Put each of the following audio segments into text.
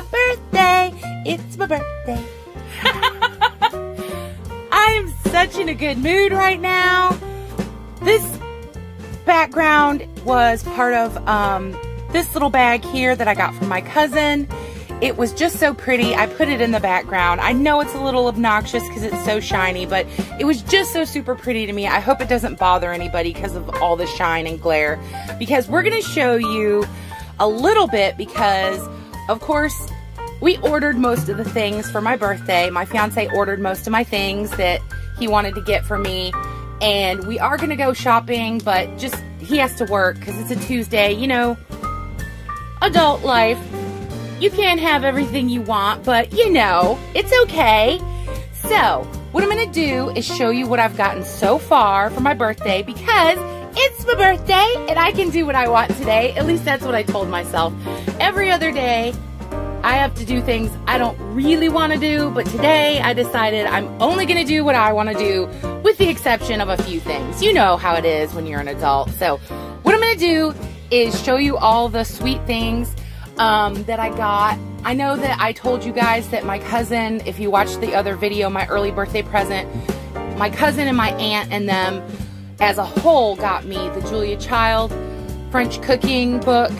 My birthday. It's my birthday. I am such in a good mood right now. This background was part of um, this little bag here that I got from my cousin. It was just so pretty. I put it in the background. I know it's a little obnoxious because it's so shiny, but it was just so super pretty to me. I hope it doesn't bother anybody because of all the shine and glare. Because we're going to show you a little bit because, of course, we ordered most of the things for my birthday. My fiance ordered most of my things that he wanted to get for me. And we are going to go shopping, but just he has to work because it's a Tuesday. You know, adult life you can't have everything you want, but you know, it's okay. So, what I'm gonna do is show you what I've gotten so far for my birthday because it's my birthday and I can do what I want today. At least that's what I told myself. Every other day, I have to do things I don't really want to do, but today I decided I'm only going to do what I want to do with the exception of a few things. You know how it is when you're an adult. So what I'm going to do is show you all the sweet things um, that I got. I know that I told you guys that my cousin, if you watched the other video, my early birthday present, my cousin and my aunt and them as a whole got me the Julia Child French cooking book,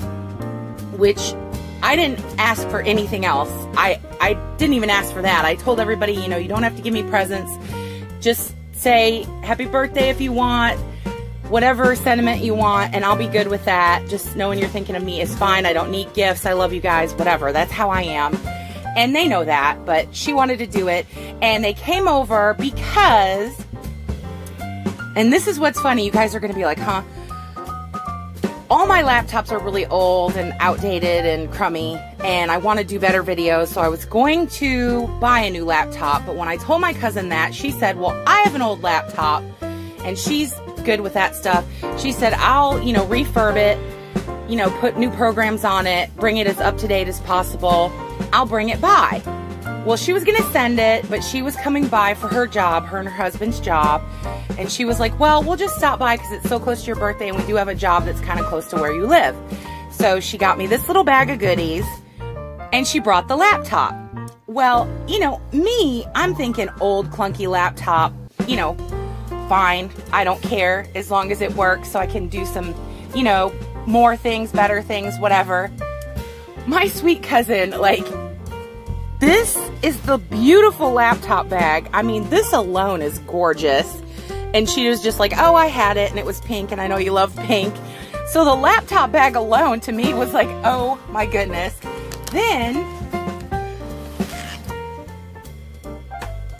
which I didn't ask for anything else. I, I didn't even ask for that. I told everybody, you know, you don't have to give me presents. Just say happy birthday if you want whatever sentiment you want, and I'll be good with that. Just knowing you're thinking of me is fine. I don't need gifts. I love you guys, whatever. That's how I am. And they know that, but she wanted to do it. And they came over because, and this is what's funny. You guys are going to be like, huh? All my laptops are really old and outdated and crummy, and I want to do better videos. So I was going to buy a new laptop, but when I told my cousin that, she said, Well, I have an old laptop, and she's good with that stuff. She said, I'll, you know, refurb it, you know, put new programs on it, bring it as up to date as possible. I'll bring it by. Well, she was going to send it, but she was coming by for her job, her and her husband's job. And she was like, well, we'll just stop by because it's so close to your birthday and we do have a job that's kind of close to where you live. So she got me this little bag of goodies and she brought the laptop. Well, you know, me, I'm thinking old clunky laptop, you know, fine. I don't care as long as it works so I can do some, you know, more things, better things, whatever. My sweet cousin, like, this is the beautiful laptop bag. I mean, this alone is gorgeous. And she was just like, oh, I had it and it was pink and I know you love pink. So the laptop bag alone to me was like, oh my goodness. Then,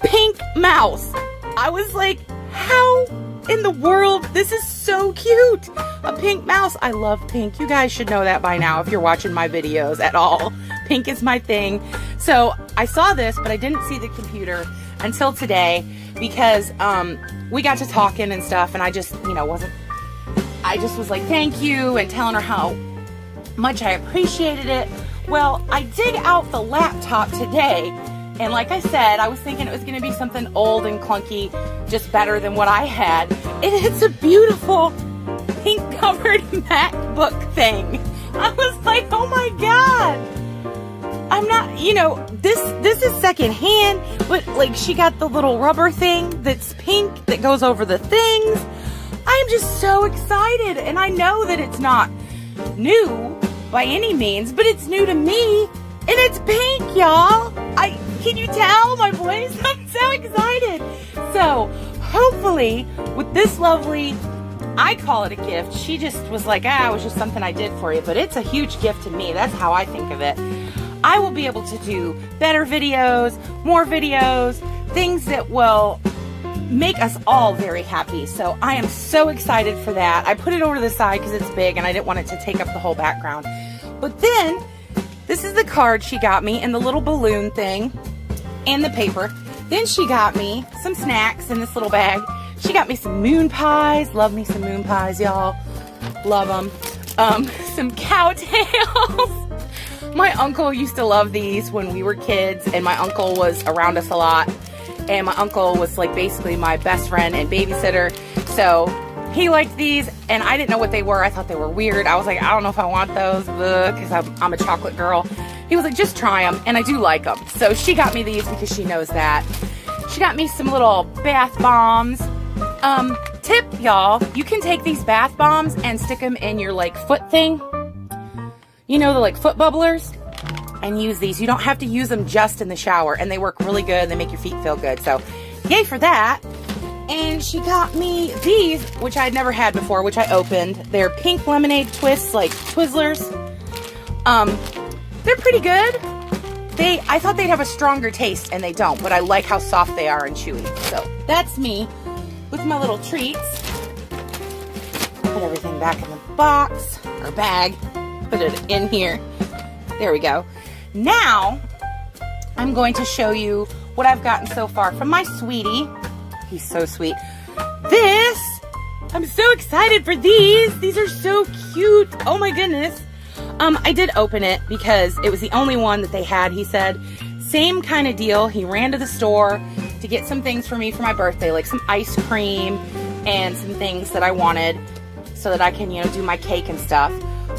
pink mouse. I was like, how in the world? This is so cute. A pink mouse. I love pink. You guys should know that by now if you're watching my videos at all. Pink is my thing. So I saw this, but I didn't see the computer until today because um, we got to talking and stuff and I just, you know, wasn't, I just was like, thank you and telling her how much I appreciated it. Well, I dig out the laptop today and like I said, I was thinking it was going to be something old and clunky, just better than what I had. And it's a beautiful pink covered MacBook thing. I was like, oh my God. I'm not, you know, this this is secondhand, but like she got the little rubber thing that's pink that goes over the things. I'm just so excited. And I know that it's not new by any means, but it's new to me. And it's pink, y'all. I can you tell my voice? I'm so excited. So hopefully with this lovely, I call it a gift. She just was like, ah, it was just something I did for you, but it's a huge gift to me. That's how I think of it. I will be able to do better videos, more videos, things that will make us all very happy. So I am so excited for that. I put it over to the side because it's big and I didn't want it to take up the whole background. But then, this is the card she got me and the little balloon thing and the paper. Then she got me some snacks in this little bag. She got me some moon pies. Love me some moon pies, y'all. Love them. Um, some cow tails. My uncle used to love these when we were kids, and my uncle was around us a lot. And my uncle was like basically my best friend and babysitter. So he liked these and I didn't know what they were. I thought they were weird. I was like, I don't know if I want those because I'm, I'm a chocolate girl. He was like, just try them. And I do like them. So she got me these because she knows that. She got me some little bath bombs. Um, tip, y'all, you can take these bath bombs and stick them in your like foot thing. You know, the like foot bubblers and use these. You don't have to use them just in the shower and they work really good. and They make your feet feel good. So yay for that. And she got me these, which I'd never had before, which I opened. They're pink lemonade twists, like Twizzlers. Um, they're pretty good. They, I thought they'd have a stronger taste, and they don't, but I like how soft they are and chewy. So that's me with my little treats. Put everything back in the box, or bag. Put it in here. There we go. Now, I'm going to show you what I've gotten so far from my sweetie. He's so sweet. This, I'm so excited for these. These are so cute. Oh my goodness. Um, I did open it because it was the only one that they had, he said. Same kind of deal. He ran to the store to get some things for me for my birthday, like some ice cream and some things that I wanted so that I can, you know, do my cake and stuff.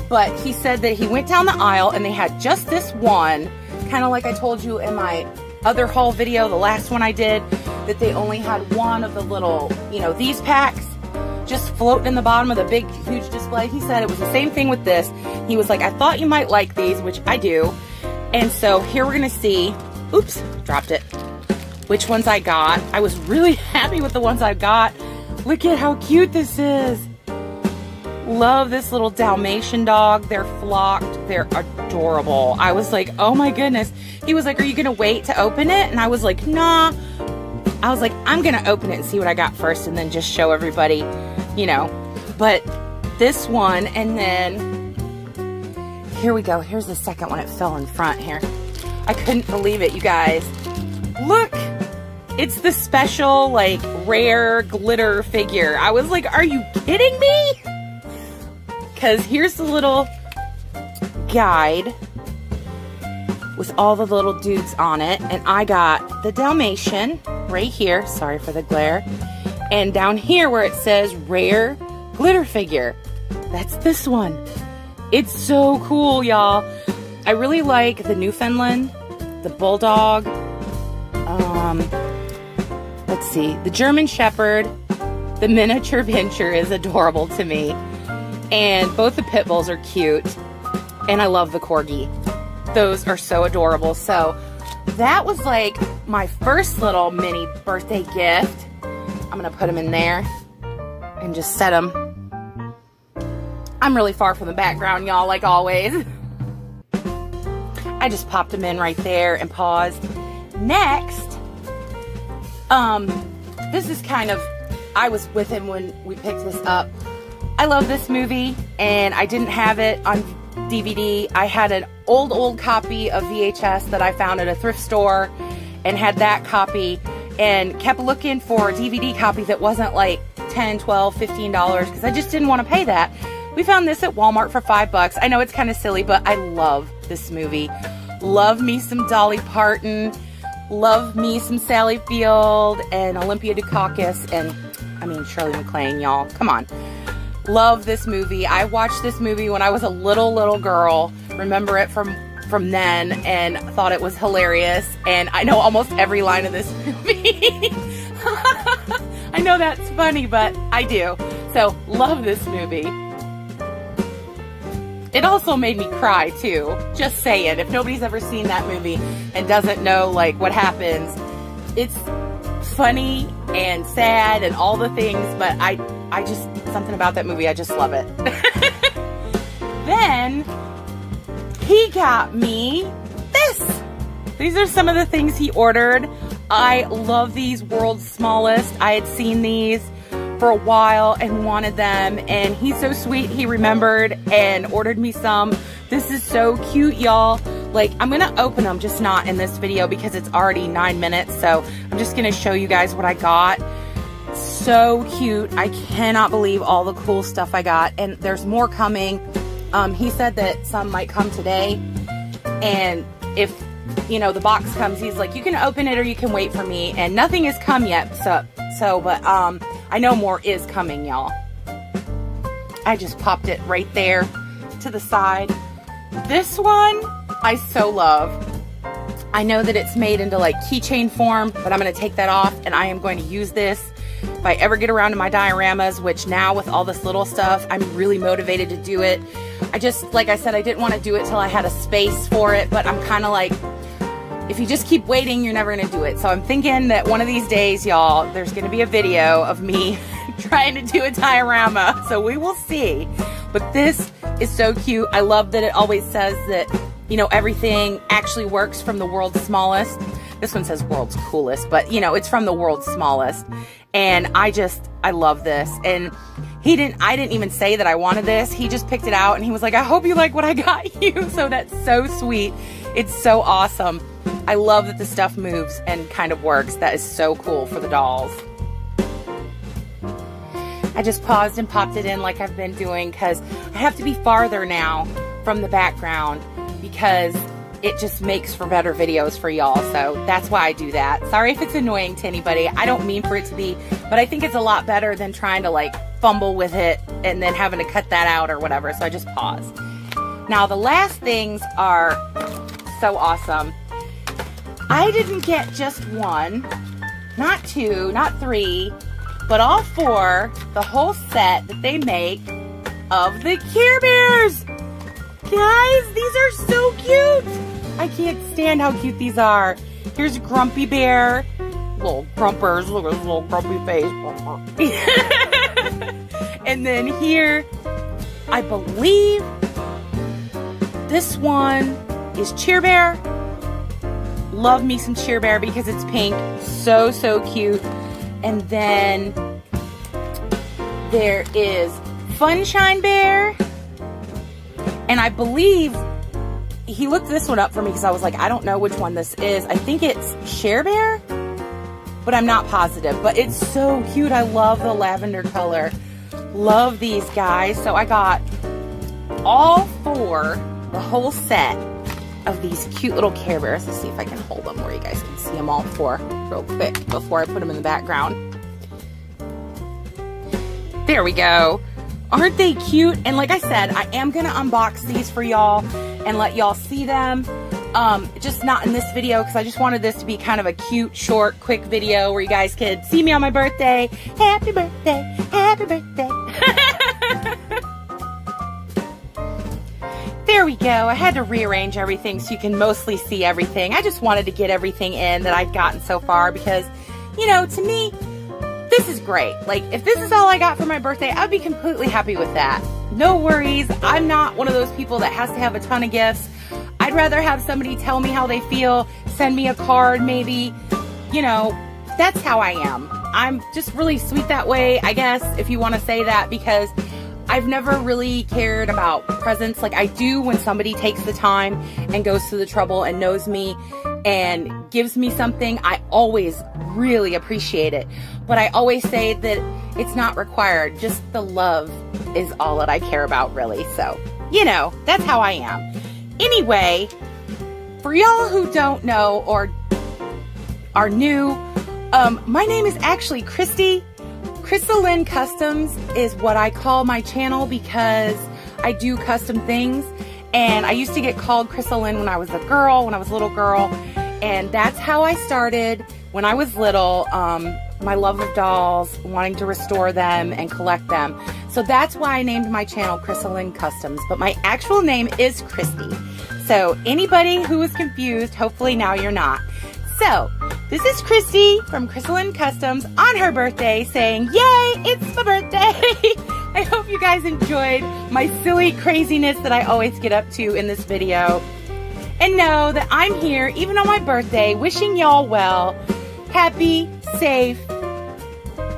But he said that he went down the aisle and they had just this one, kind of like I told you in my other haul video, the last one I did, that they only had one of the little, you know, these packs just floating in the bottom of the big, huge display. He said it was the same thing with this. He was like, I thought you might like these, which I do. And so here we're going to see, oops, dropped it, which ones I got. I was really happy with the ones I got. Look at how cute this is. Love this little Dalmatian dog. They're flocked. They're adorable. I was like, oh my goodness. He was like, are you going to wait to open it? And I was like, nah. I was like, I'm going to open it and see what I got first and then just show everybody, you know. But this one and then here we go. Here's the second one. It fell in front here. I couldn't believe it, you guys. Look, it's the special, like, rare glitter figure. I was like, are you kidding me? Because here's the little guide with all the little dudes on it. And I got the Dalmatian right here. Sorry for the glare. And down here where it says rare glitter figure. That's this one. It's so cool, y'all. I really like the Newfoundland, the Bulldog, um, let's see, the German Shepherd, the miniature Pinscher is adorable to me. And both the pit bulls are cute. And I love the corgi. Those are so adorable. So that was like my first little mini birthday gift. I'm going to put them in there and just set them. I'm really far from the background, y'all, like always. I just popped them in right there and paused. Next, um, this is kind of, I was with him when we picked this up. I love this movie, and I didn't have it on DVD. I had an old, old copy of VHS that I found at a thrift store and had that copy and kept looking for a DVD copy that wasn't like 10, 12, 15 dollars because I just didn't want to pay that. We found this at Walmart for five bucks. I know it's kind of silly, but I love this movie. Love me some Dolly Parton. Love me some Sally Field and Olympia Dukakis and, I mean, Shirley MacLaine, y'all. Come on. Love this movie. I watched this movie when I was a little, little girl. Remember it from from then and thought it was hilarious. And I know almost every line of this movie. I know that's funny, but I do. So, love this movie. It also made me cry too. Just saying, if nobody's ever seen that movie and doesn't know like what happens, it's funny and sad and all the things, but I I just something about that movie, I just love it. then he got me this. These are some of the things he ordered. I love these world's smallest. I had seen these for a while and wanted them and he's so sweet he remembered and ordered me some this is so cute y'all like I'm gonna open them just not in this video because it's already nine minutes so I'm just gonna show you guys what I got so cute I cannot believe all the cool stuff I got and there's more coming um, he said that some might come today and if you know the box comes he's like you can open it or you can wait for me and nothing has come yet so so but um I know more is coming, y'all. I just popped it right there to the side. This one, I so love. I know that it's made into like keychain form, but I'm gonna take that off and I am going to use this if I ever get around to my dioramas, which now with all this little stuff, I'm really motivated to do it. I just, like I said, I didn't want to do it till I had a space for it, but I'm kind of like, if you just keep waiting, you're never going to do it. So I'm thinking that one of these days, y'all, there's going to be a video of me trying to do a diorama. So we will see. But this is so cute. I love that it always says that, you know, everything actually works from the world's smallest. This one says world's coolest, but you know, it's from the world's smallest. And I just, I love this. And he didn't, I didn't even say that I wanted this. He just picked it out and he was like, I hope you like what I got you. So that's so sweet. It's so awesome. I love that the stuff moves and kind of works. That is so cool for the dolls. I just paused and popped it in like I've been doing because I have to be farther now from the background because it just makes for better videos for y'all. So that's why I do that. Sorry if it's annoying to anybody. I don't mean for it to be, but I think it's a lot better than trying to like fumble with it and then having to cut that out or whatever. So I just pause. Now the last things are so awesome. I didn't get just one, not two, not three, but all four, the whole set that they make of the Care Bears. Guys, these are so cute. I can't stand how cute these are. Here's Grumpy Bear. Little grumpers. Look at his little grumpy face. and then here, I believe this one is Cheer Bear. Love me some Cheer Bear because it's pink. So, so cute. And then there is Funshine Bear. And I believe he looked this one up for me because I was like, I don't know which one this is. I think it's Share Bear, but I'm not positive. But it's so cute. I love the lavender color. Love these guys. So I got all four, the whole set of these cute little Care Bears. Let's see if I can hold them where you guys can see them all four real quick before I put them in the background. There we go. Aren't they cute? And like I said, I am going to unbox these for y'all and let y'all see them. Um, just not in this video because I just wanted this to be kind of a cute, short, quick video where you guys could see me on my birthday. Happy birthday, happy birthday. there we go. I had to rearrange everything so you can mostly see everything. I just wanted to get everything in that I've gotten so far because, you know, to me, this is great. Like, if this is all I got for my birthday, I'd be completely happy with that. No worries. I'm not one of those people that has to have a ton of gifts. I'd rather have somebody tell me how they feel, send me a card maybe. You know, that's how I am. I'm just really sweet that way, I guess, if you want to say that, because I've never really cared about presents. Like I do when somebody takes the time and goes through the trouble and knows me and gives me something, I always really appreciate it. But I always say that it's not required. Just the love is all that I care about, really. So, you know, that's how I am. Anyway, for y'all who don't know or are new, um, my name is actually Cristie. Crystalline Customs is what I call my channel because I do custom things. And I used to get called Crissa Lynne when I was a girl, when I was a little girl. And that's how I started when I was little. Um, my love of dolls, wanting to restore them and collect them. So that's why I named my channel Crissa Lynne Customs, but my actual name is Cristie. So anybody who was confused, hopefully now you're not. So, this is Cristie from Crissa Lynne Customs on her birthday saying, Yay, it's my birthday! I hope you guys enjoyed my silly craziness that I always get up to in this video. And know that I'm here, even on my birthday, wishing y'all well, happy, safe,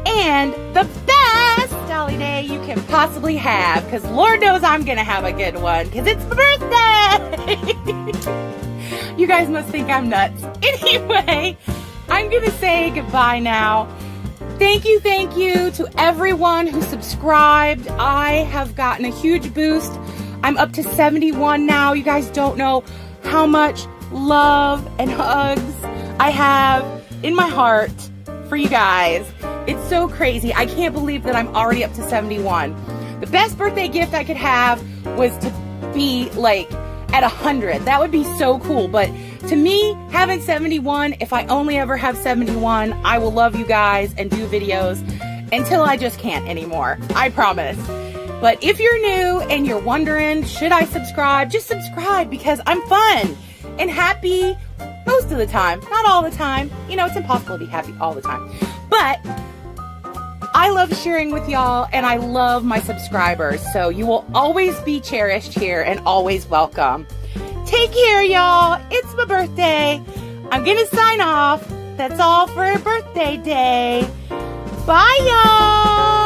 and the best Dolly Day you can possibly have. Because Lord knows I'm going to have a good one because it's my birthday. you guys must think I'm nuts. Anyway, I'm going to say goodbye now. Thank you, thank you to everyone who subscribed. I have gotten a huge boost. I'm up to 71 now. You guys don't know how much love and hugs I have in my heart for you guys. It's so crazy. I can't believe that I'm already up to 71. The best birthday gift I could have was to be like at 100. That would be so cool. But to me, having 71, if I only ever have 71, I will love you guys and do videos until I just can't anymore. I promise. But if you're new and you're wondering, should I subscribe? Just subscribe because I'm fun and happy most of the time. Not all the time. You know, it's impossible to be happy all the time. But I love sharing with y'all and I love my subscribers. So you will always be cherished here and always welcome. Take care, y'all. It's my birthday. I'm going to sign off. That's all for birthday day. Bye, y'all.